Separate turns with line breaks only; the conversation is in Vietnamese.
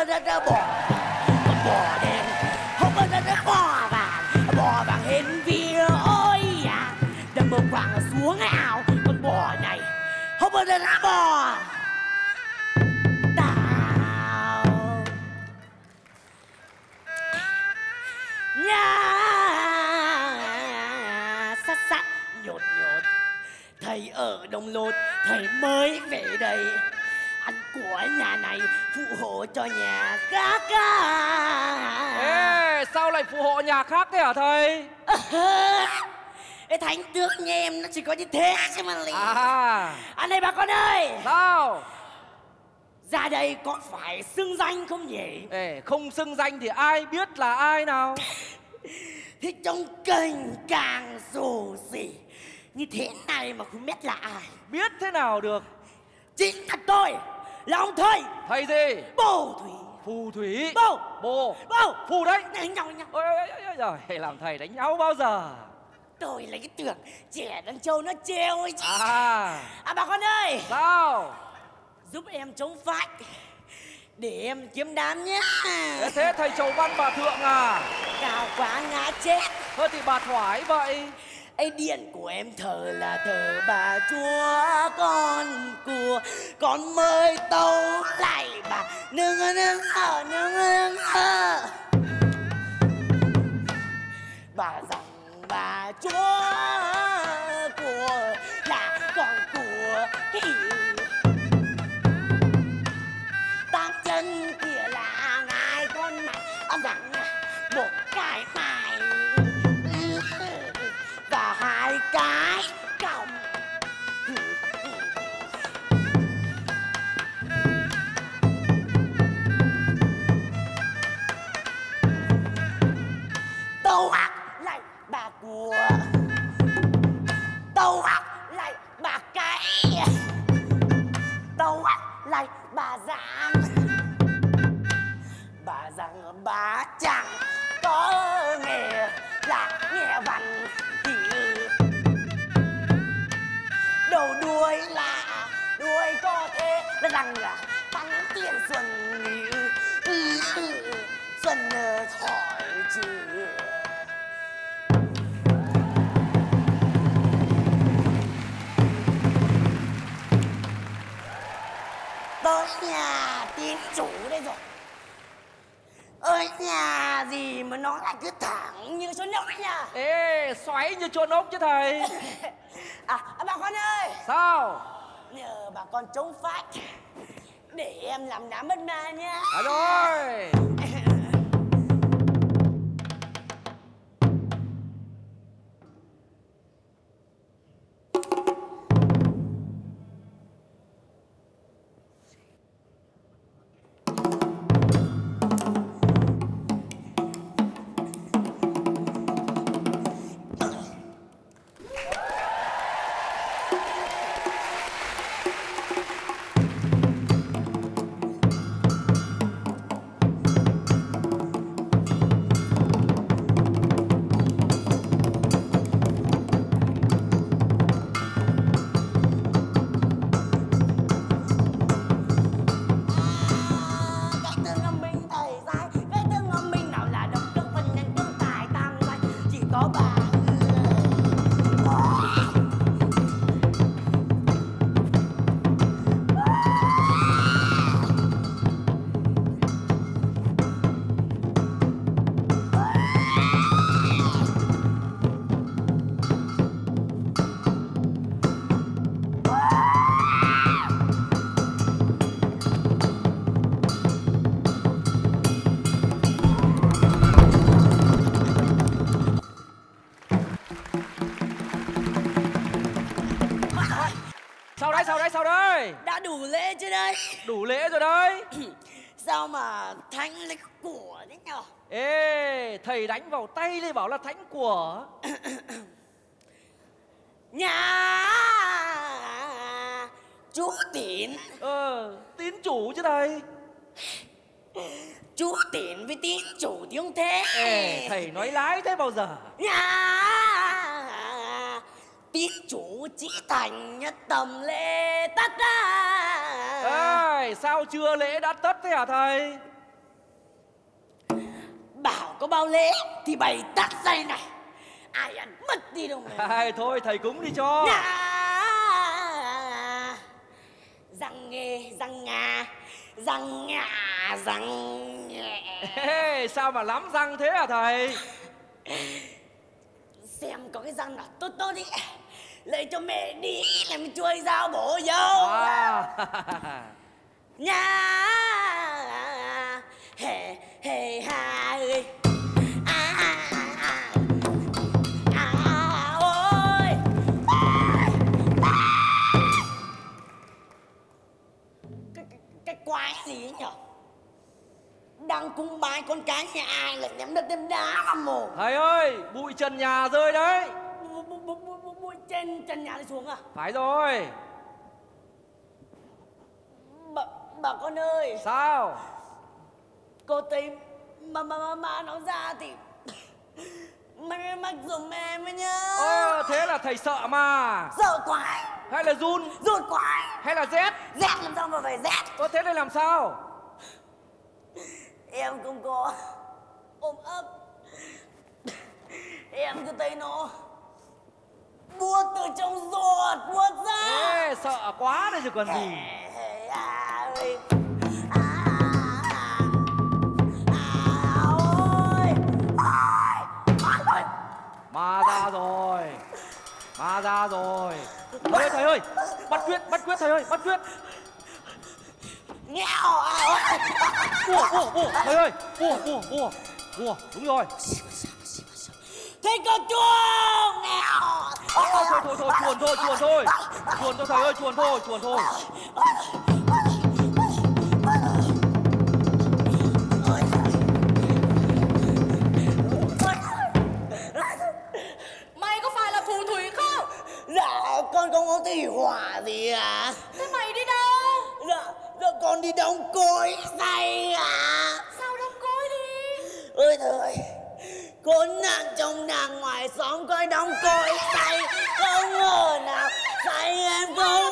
bơ ra ra bò bò đen hôm bơ ra ra bò vàng. Bò vàng hên vía ôi à. Đâm bơ quàng xuống ảo con bò này hôm bơ ra ra bò đào nhà sát sát nhột nhột, thầy ở đông lột thầy mới về đây anh của nhà này phụ hộ cho nhà khác à.
Ê, sao lại phù hộ nhà khác thế hả thầy?
cái thánh tướng nhà em nó chỉ có như thế chứ mà lì
À,
anh này bà con ơi
sao?
ra đây có phải xưng danh không nhỉ
Ê, không xưng danh thì ai biết là ai nào?
thế trông kênh càng rồ rỉ như thế này mà không biết là ai
Biết thế nào được?
chính là tôi là ông thầy
Thầy gì?
bồ thủy
Phù thủy.
bồ
Bồ.
bồ
Phù đấy.
đánh nhau nhau
Ôi, ôi, ôi, ôi, rồi, làm thầy đánh nhau bao giờ?
tôi lấy cái tưởng trẻ đằng châu nó treo ấy chứ
À,
à bà con ơi
sao?
giúp em chống phách để em kiếm đám nhé
Thế, thế thầy chầu văn bà thượng à?
cao quá ngã chết
Thôi thì bà thoải vậy
ấy điện của em thờ là thờ bà chúa con của con mời tâu lại bà. Nương nương ở nương nương ở lại bà cái Đâu lại bà giang bà rằng bà chẳng có nghề là nghe văn thì đầu đuôi là đuôi có thế là rằng là tăng tiền xuân xuân thỏi chứ nhà tín chủ đây rồi ơi nhà gì mà nó lại cứ thẳng như số nhóc ấy nha
Ê, xoáy như chuột ốc chứ thầy.
à, à bà con ơi
Sao?
nhờ bà con chống phát để em làm đám bất ma nhá
À rồi. Sao đấy, sao đấy, sao đấy?
đã đủ lễ chưa đây
Đủ lễ rồi đấy.
sao mà thánh lấy của đấy nhở
Ê, thầy đánh vào tay đi bảo là thánh của.
nhà chú tín
Ờ, tín chủ chứ thầy.
chú tín với tín chủ tiếng thế
Ê, thầy nói lái thế bao giờ?
nhà tín chủ chỉ thành nhất tầm lễ tất ra
Ê, sao chưa lễ đã tất thế hả thầy?
có bao lễ thì bày tắt dây này. Ai ăn mất đi đâu mà.
Ai, thôi thầy cúng đi cho.
Nhà răng nghề răng ngà răng ngà răng
Ê, sao mà lắm răng thế à thầy?
Xem có cái răng nào tốt tốt đi lấy cho mẹ đi làm chuôi dao bổ dâu
à.
nhà hề hề hà ơi à, à, à, à, à, ôi. Cái, cái, quái gì ấy nhở? Đang cung bái con cái nhà ai lại ném đất ném đá vào mồm
thầy ơi bụi trần nhà rơi đấy
trên trần nhà đi xuống à?
Phải rồi.
Bà, bà con ơi.
Sao?
Cô thấy mà mà mà, nó ra thì mày mặc giùm em ấy nhá
Ơ, thế là thầy sợ mà.
Sợ quái.
Hay là run?
Rụt quái.
Hay là rét?
Rét làm sao mà phải rét?
Ơ, thế đây làm sao?
Em không có ôm ấp. Em cứ thấy nó buốt từ trong ruột buốt ra.
Ê, sợ quá đây rồi còn gì.
À.
Ma ra rồi. Ma ra rồi. Thầy ơi thầy ơi Bắt quyết bắt quyết thầy ơi bắt quyết.
Nghèo.
Ủa ủa ủa thầy ơi Ủa ủa ủa Ủa đúng rồi.
Thế có chuông. Nghèo
Thôi thôi thôi thôi chuồn thôi chuồn thôi Chuồn thôi thầy ơi chuồn thôi chuồn thôi
Mày có phải là phù thủy không?
Dạ con không có tỷ hỏa gì à
Thế mày đi đâu?
Dạ, dạ con đi đóng cối say à
Sao đóng cối đi?
Ôi trời Cô nàng trong nàng ngoài xóm coi đông coi say. Không ngờ nào say em không